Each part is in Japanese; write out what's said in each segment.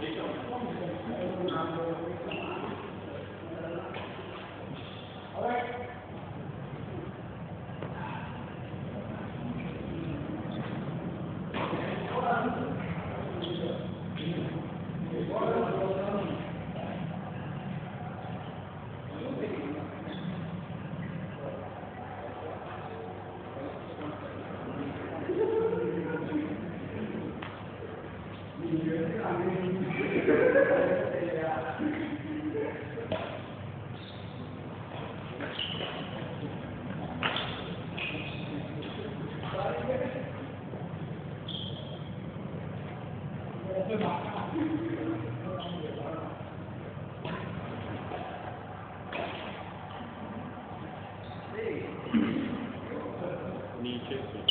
Thank you. 你确实。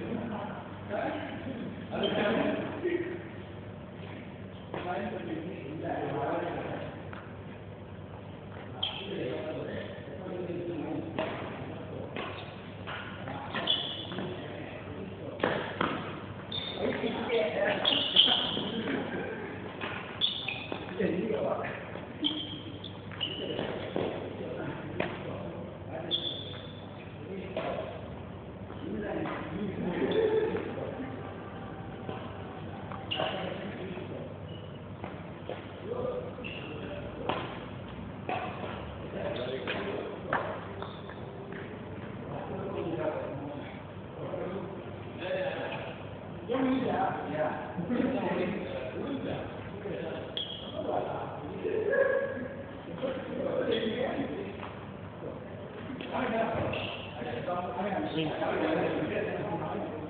I'm going Thank you.